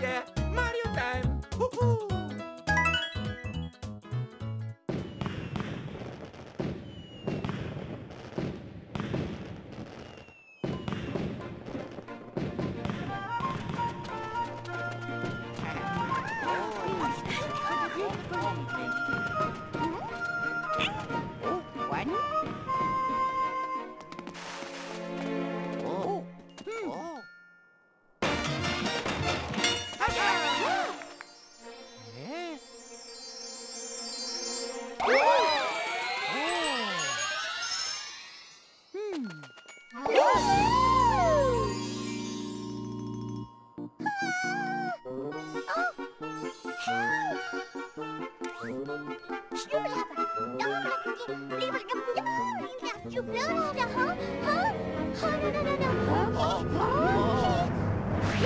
yeah, Mario time. Woohoo! One.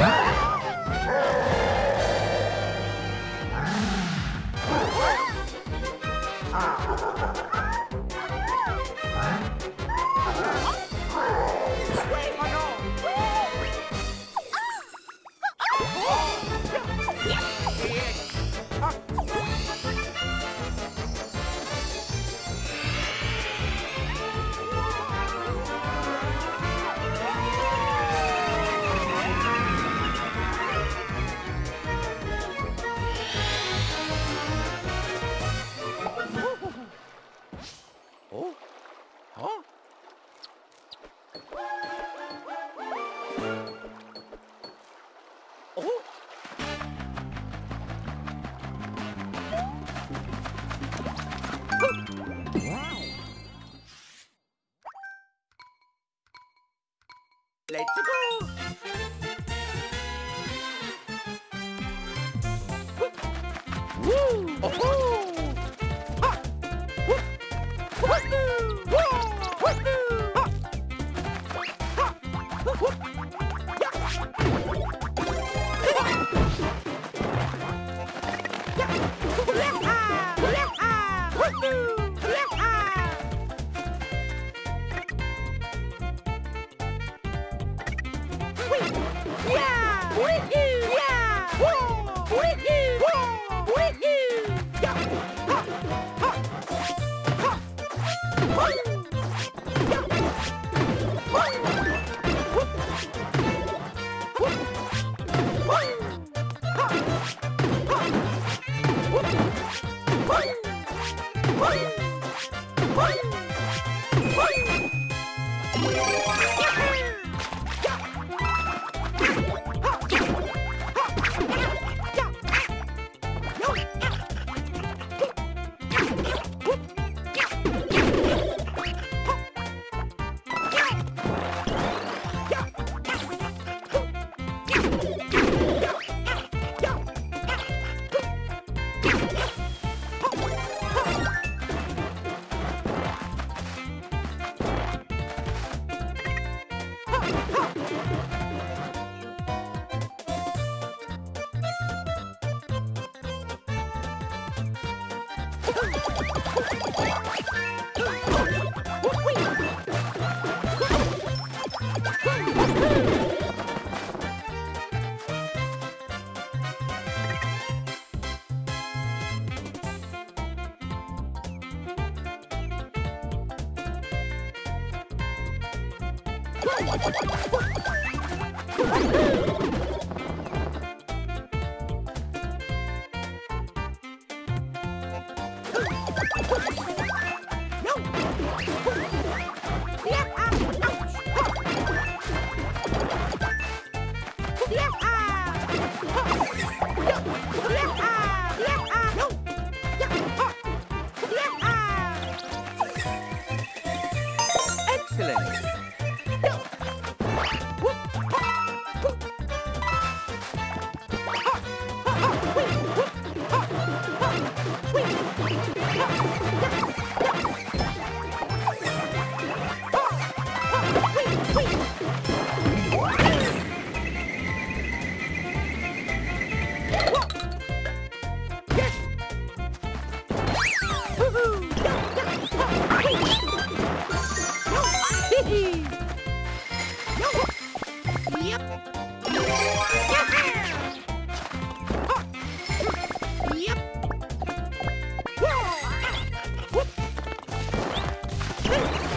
Ah! Excellent. Oh, my God. Woo!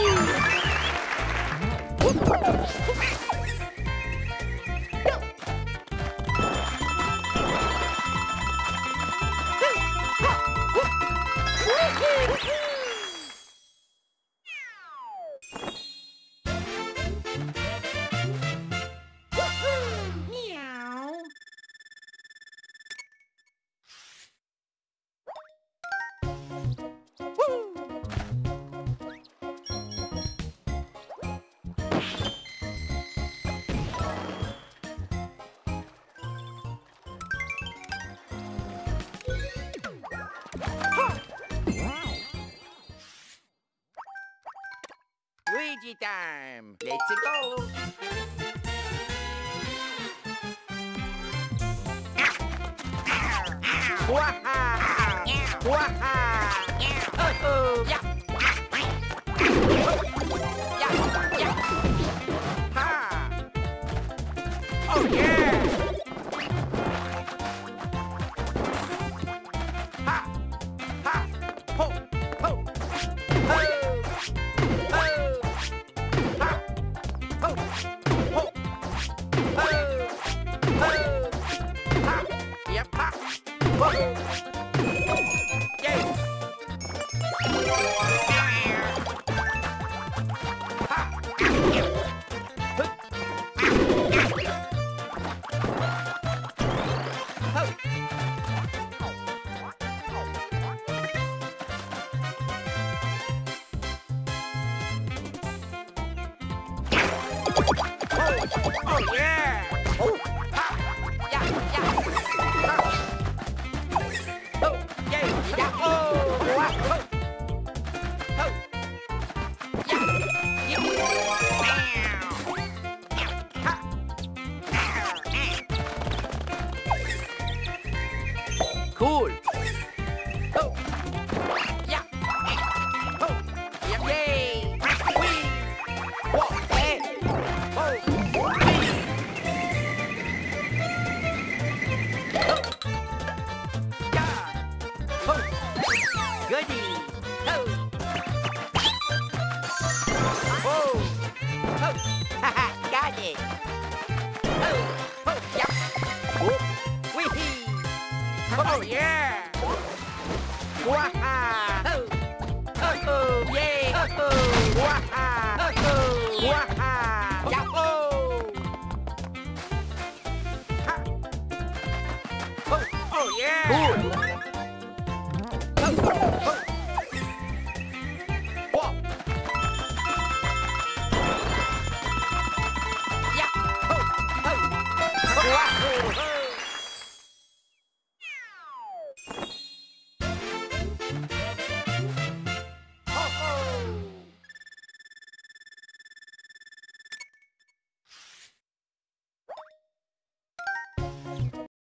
you. Luigi time. Let's go. Waha! Waha! Música